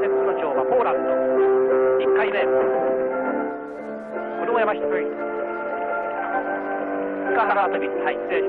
絶不の跳はポーランド。1回目。子供山一人。塚原敦美はい失礼します。